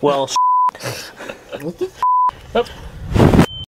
Well, What the?